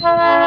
Bye.